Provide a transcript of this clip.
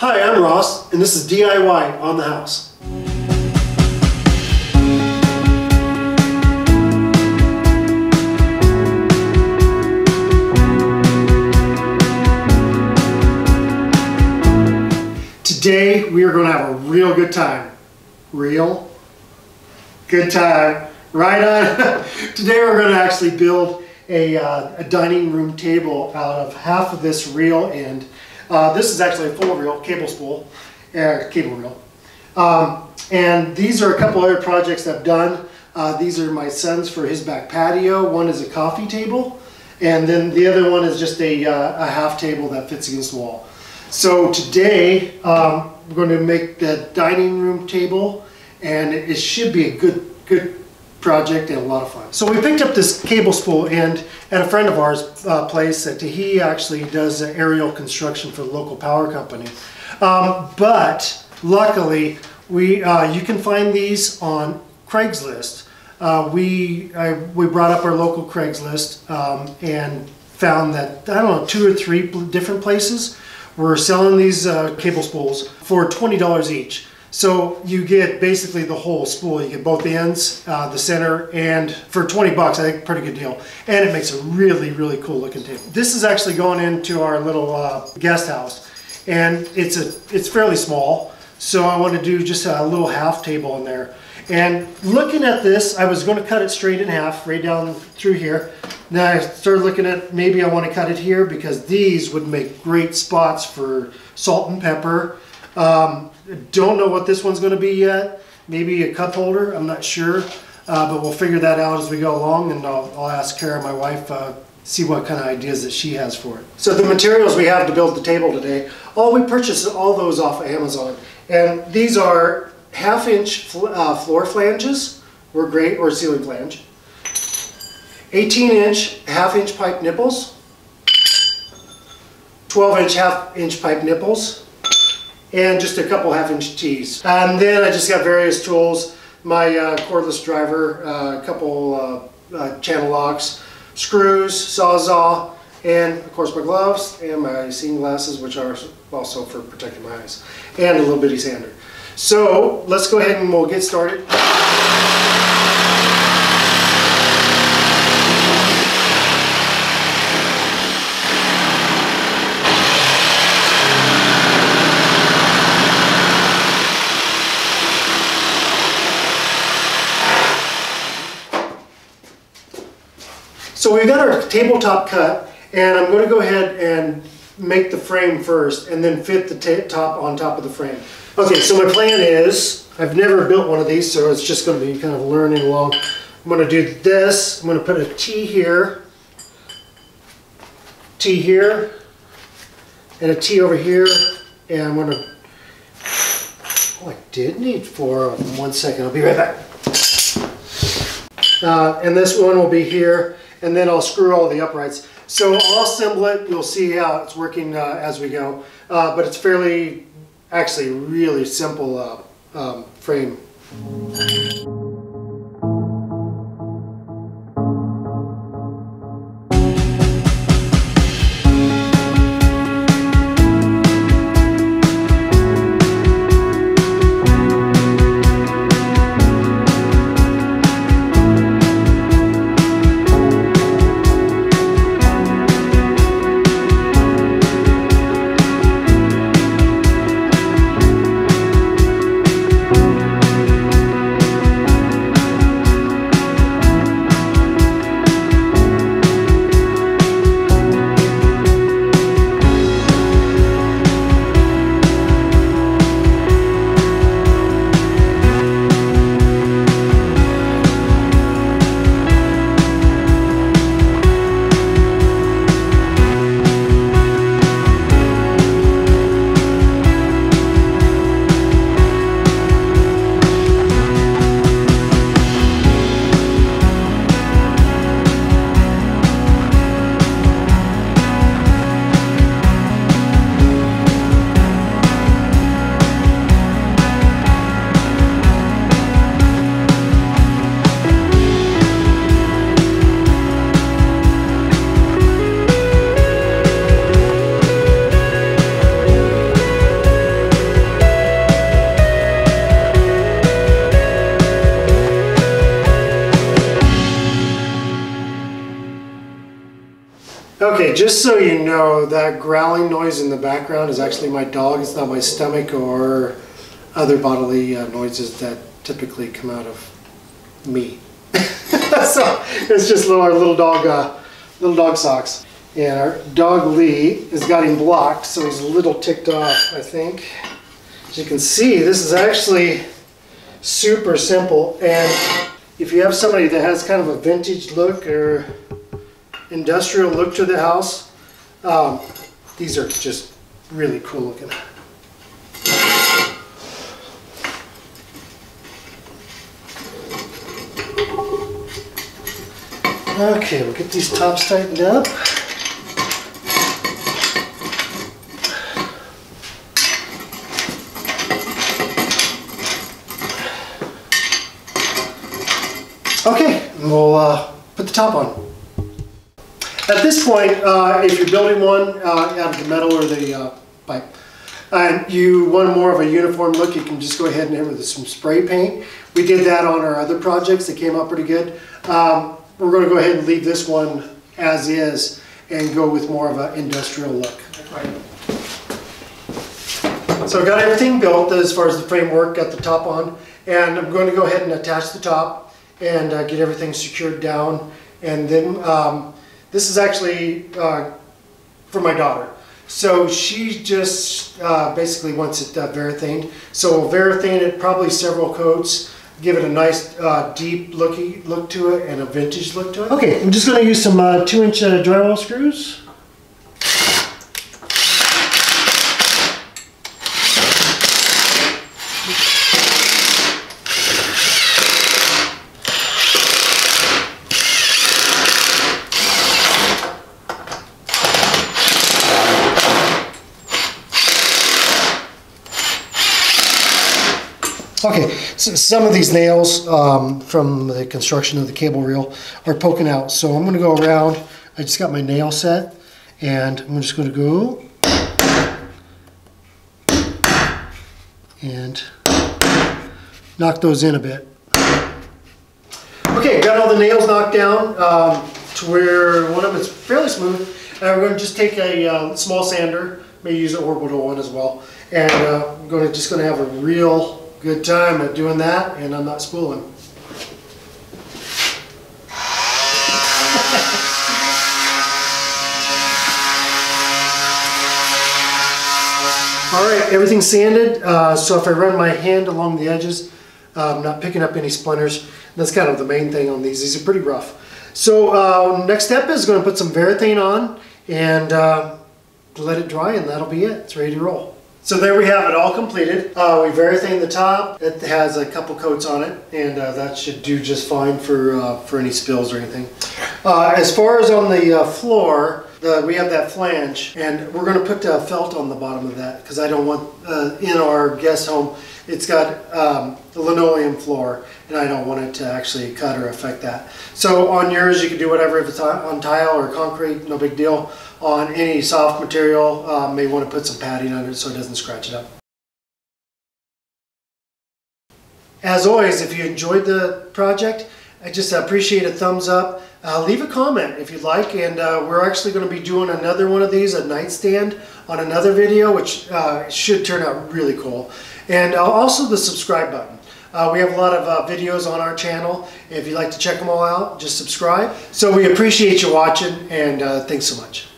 Hi, I'm Ross, and this is DIY on the house. Today we are going to have a real good time. Real good time. Right on. Today we're going to actually build a, uh, a dining room table out of half of this reel end. Uh, this is actually a full reel, cable spool, uh, cable reel. Um, and these are a couple other projects I've done. Uh, these are my son's for his back patio. One is a coffee table, and then the other one is just a, uh, a half table that fits against the wall. So today, um, we're going to make the dining room table, and it, it should be a good, good project and a lot of fun. So we picked up this cable spool end at a friend of ours uh, place that he actually does aerial construction for the local power company. Um, but luckily, we uh, you can find these on Craigslist. Uh, we I, we brought up our local Craigslist um, and found that I don't know two or three different places were selling these uh, cable spools for twenty dollars each. So you get basically the whole spool. You get both ends, uh, the center, and for 20 bucks, I think pretty good deal. And it makes a really, really cool looking table. This is actually going into our little uh, guest house. And it's a it's fairly small. So I want to do just a little half table in there. And looking at this, I was going to cut it straight in half, right down through here. Then I started looking at maybe I want to cut it here because these would make great spots for salt and pepper. Um, don't know what this one's going to be yet. Maybe a cup holder, I'm not sure. Uh, but we'll figure that out as we go along and I'll, I'll ask Kara, my wife, uh, see what kind of ideas that she has for it. So the materials we have to build the table today, all we purchased all those off of Amazon. And these are half inch fl uh, floor flanges, were great, or ceiling flange. 18 inch half inch pipe nipples. 12 inch half inch pipe nipples and just a couple half inch tees. And then I just got various tools, my uh, cordless driver, uh, a couple uh, uh, channel locks, screws, sawzall, and of course my gloves and my seeing glasses, which are also for protecting my eyes, and a little bitty sander. So let's go ahead and we'll get started. Our tabletop cut and I'm going to go ahead and make the frame first and then fit the top on top of the frame. Okay, so my plan is, I've never built one of these so it's just going to be kind of learning along. I'm going to do this, I'm going to put a T here, T here, and a T over here, and I'm going to, oh I did need four, one second, I'll be right back. Uh, and this one will be here, and then I'll screw all the uprights. So I'll assemble it, you'll see how it's working uh, as we go, uh, but it's fairly, actually really simple uh, um, frame. Just so you know, that growling noise in the background is actually my dog. It's not my stomach or other bodily uh, noises that typically come out of me. so it's just little, our little dog, uh, little dog socks. And our dog Lee has got him blocked, so he's a little ticked off, I think. As you can see, this is actually super simple. And if you have somebody that has kind of a vintage look or industrial look to the house, um, these are just really cool looking. Okay, we'll get these tops tightened up. Okay, we'll uh, put the top on. At this point, uh, if you're building one uh, out of the metal or the uh, pipe, and you want more of a uniform look, you can just go ahead and hit with some spray paint. We did that on our other projects. They came out pretty good. Um, we're going to go ahead and leave this one as is and go with more of an industrial look. So I've got everything built as far as the framework, got the top on, and I'm going to go ahead and attach the top and uh, get everything secured down. And then um, this is actually uh, for my daughter. So she just uh, basically wants it uh. So we'll it probably several coats, give it a nice uh, deep looky look to it and a vintage look to it. Okay, I'm just going to use some uh, two inch uh, drywall screws. Okay, so some of these nails um, from the construction of the cable reel are poking out. So I'm gonna go around, I just got my nail set and I'm just gonna go and knock those in a bit. Okay, got all the nails knocked down um, to where one of them is fairly smooth. And we're gonna just take a uh, small sander, may use an orbital one as well, and uh, I'm gonna, just gonna have a real good time at doing that and I'm not spooling. All right, everything's sanded, uh, so if I run my hand along the edges, I'm not picking up any splinters. That's kind of the main thing on these. These are pretty rough. So uh, next step is going to put some Varathane on and uh, let it dry and that'll be it. It's ready to roll. So there we have it all completed. Uh, we Varathane the top. It has a couple coats on it and uh, that should do just fine for, uh, for any spills or anything. Uh, as far as on the uh, floor, the, we have that flange and we're going to put uh, felt on the bottom of that because I don't want, in our guest home, it's got um, a linoleum floor and I don't want it to actually cut or affect that. So on yours you can do whatever if it's on tile or concrete, no big deal. On any soft material, uh, may want to put some padding under it so it doesn't scratch it up. As always, if you enjoyed the project, I just appreciate a thumbs up. Uh, leave a comment if you'd like, and uh, we're actually going to be doing another one of these, a nightstand, on another video, which uh, should turn out really cool. And uh, also the subscribe button. Uh, we have a lot of uh, videos on our channel. If you'd like to check them all out, just subscribe. So we appreciate you watching, and thanks so much.